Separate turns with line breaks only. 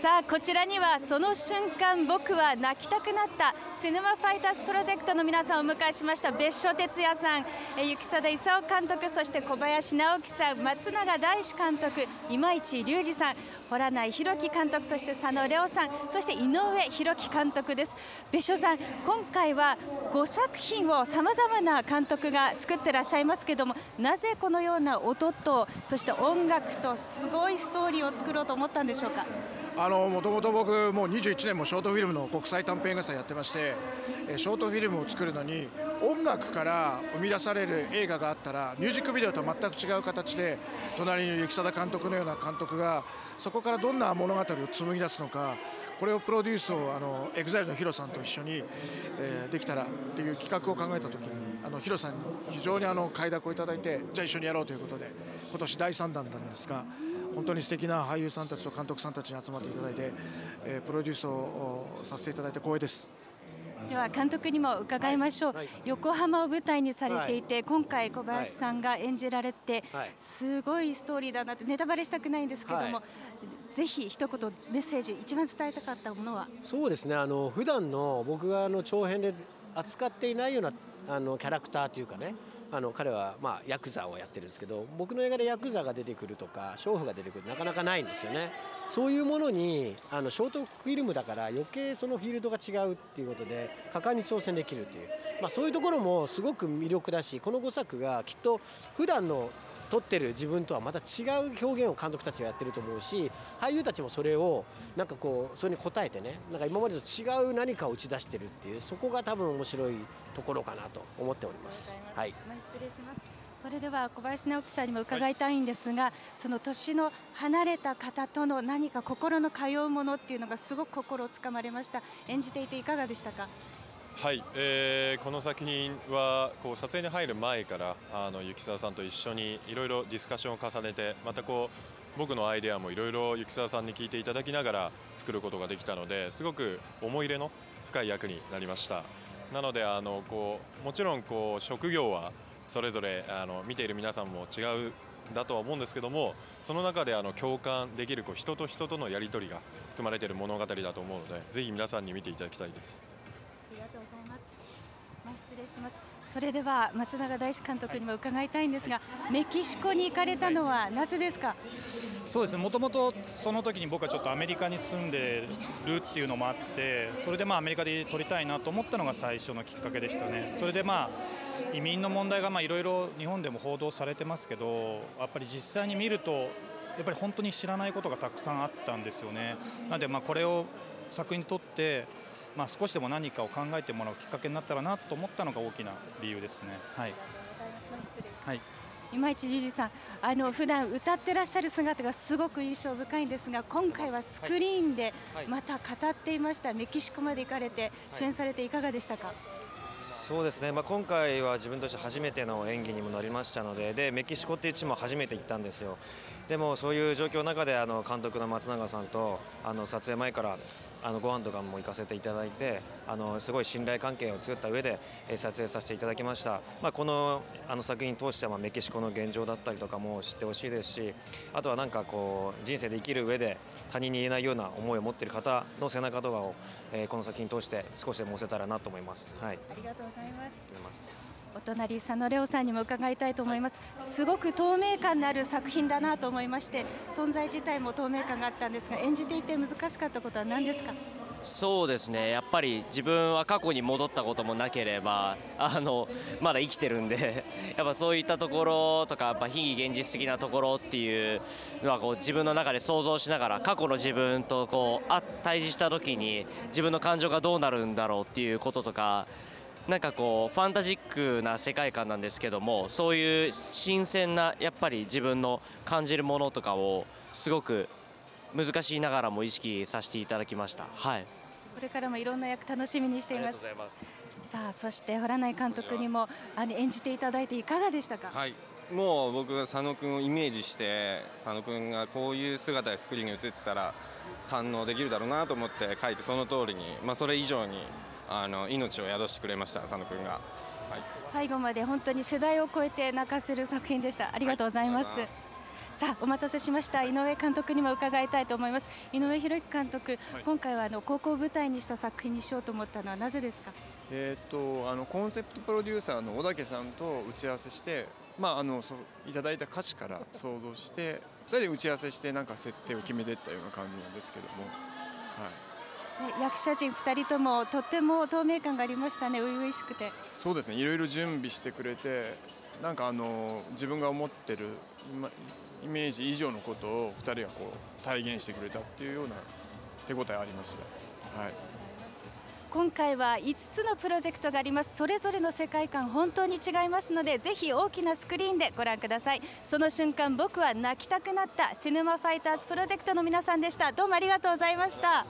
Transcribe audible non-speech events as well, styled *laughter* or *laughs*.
さあこちらにはその瞬間僕は泣きたくなったシネマファイターズプロジェクトの皆さんをお迎えしました。別所哲也さん雪貞勲監督そして小林直樹さん松永大志監督今市隆二さん洞内弘樹監督そして佐野亮さんそして井上弘樹監督です。別所さん今回は5作品をさまざまな監督が作ってらっしゃいますけどもなぜこのような音とそして音楽とすごいストーリーを作ろうと思ったんでしょうか？
もともと僕もう21年もショートフィルムの国際短編映画祭やってましてショートフィルムを作るのに音楽から生み出される映画があったらミュージックビデオと全く違う形で隣にいる雪貞監督のような監督がそこからどんな物語を紡ぎ出すのかこれをプロデュースをあの EXILE のヒロさんと一緒に、えー、できたらっていう企画を考えた時にあのヒロさんに非常にあの快諾をいただいてじゃあ一緒にやろうということで今年第3弾なんですが。本当に素敵な俳優さんたちと監督さんたちに集まっていただいて、えー、プロデュースをさせていただいて光栄です。
では監督にも伺いましょう、はい、横浜を舞台にされていて、はい、今回小林さんが演じられて、はい、すごいストーリーだなってネタバレしたくないんですけども、ぜひ一言メッセージ一番伝えたかったものは？
そうですね。あの普段の僕があの長編で扱っていないようなあのキャラクターというかねあの彼はまあヤクザをやってるんですけど僕の映画でヤクザが出てくるとか娼婦が出てくるなかなかないんですよね。そういうものにあのショートフィルムだから余計そのフィールドが違うっていうことで果敢に挑戦できるっていう、まあ、そういうところもすごく魅力だしこの5作がきっと普段の撮ってる自分とはまた違う表現を監督たちがやってると思うし俳優たちもそれをなんかこうそれに応えてねなんか今までと違う何かを打ち出してるっていうそこが多分面白いところかなと思っております。はい、
失礼します。それでは小林直樹さんにも伺いたいんですが、はい、その年の離れた方との何か心の通うものっていうのがすごく心をつかまれました。演じていていかがでしたか？
はい、えー、この作品はこう撮影に入る前からあの雪沢さんと一緒にいろいろディスカッションを重ねてまたこう僕のアイデアもいろいろ雪沢さんに聞いていただきながら作ることができたのですごく思い入れの深い役になりましたなのであのこうもちろんこう職業はそれぞれあの見ている皆さんも違うだとは思うんですけどもその中であの共感できるこう人と人とのやり取りが含まれている物語だと思うのでぜひ皆さんに見ていただきたいです。
ありがとうございます。まあ、失礼します。それでは松永大志監督にも伺いたいんですが、はい、メキシコに行かれたのはなぜですか？
そうですね。もともとその時に僕はちょっとアメリカに住んでるっていうのもあって、それでまあアメリカで撮りたいなと思ったのが最初のきっかけでしたね。それでまあ移民の問題がまあいろいろ日本でも報道されてますけど、やっぱり実際に見るとやっぱり本当に知らないことがたくさんあったんですよね。なのでまあこれを作品にとってまあ、少しでも何かを考えてもらうきっかけになったらなと思ったのが大きな理由ですね。はい。
はい。今市隆二さん、あの普段歌ってらっしゃる姿がすごく印象深いんですが、今回はスクリーンでまた語っていました。メキシコまで行かれて主演されていかがでしたか？
そうですね、まあ、今回は自分として初めての演技にもなりましたのででメキシコっていう地も初めて行ったんですよでもそういう状況の中であの監督の松永さんとあの撮影前からあのご飯とかも行かせていただいてあのすごい信頼関係を作った上で撮影させていただきました、まあ、このあの作品通してはメキシコの現状だったりとかも知ってほしいですしあとはなんかこう人生で生きる上で他人に言えないような思いを持っている方の背中動画を、えー、この作品通して少しでも押せたらなと思います。はい、
ありがとうございますお隣佐野亮さんにも伺いたいと思います。すごく透明感のある作品だなと思いまして存在自体も透明感があったんですが演じていて難しかったことは何ですか？
そうですね。やっぱり自分は過去に戻ったこともなければあのまだ生きてるんで *laughs* やっぱそういったところとかやっぱ非現実的なところっていうのはこう自分の中で想像しながら過去の自分とこう対峙した時に自分の感情がどうなるんだろうっていうこととかなんかこうファンタジックな世界観なんですけどもそういう新鮮なやっぱり自分の感じるものとかをすごく難しいながらも意識させていただきました。はい
これからもいろんな役楽しみにしています。さあそして原内監督にもあの演じていただいていかがでしたか？
はい。もう僕が佐野君をイメージして佐野君がこういう姿でスクリーンに映ってたら堪能できるだろうなと思って書いてその通りにまあそれ以上にあの命を宿してくれました佐野君が、はい、
最後まで本当に世代を超えて泣かせる作品でした。ありがとうございます、はいさあお待たせしました。井上監督にも伺いたいと思います。井上博之監督、はい、今回はあの高校を舞台にした作品にしようと思ったのはなぜですか？
えー、っとあのコンセプトプロデューサーの小竹さんと打ち合わせしてまああのそいただいた歌詞から想像して2人で打ち合わせしてなんか設定を決めていったような感じなんですけども。はい
役者陣2人ともとっても透明感がありましたね、初々しくて。
そうですね。いろいろ準備してくれてなんかあの自分が思ってるイメージ以上のことを2人がこう体現してくれたっていうような手応えありました。はい。
今回は5つのプロジェクトがあります。それぞれの世界観本当に違いますのでぜひ大きなスクリーンでご覧ください。その瞬間僕は泣きたくなったシネマファイターズプロジェクトの皆さんでした。どうもありがとうございました